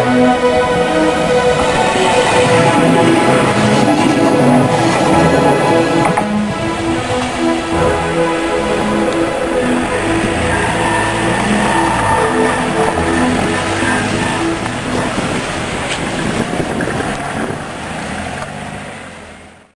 Música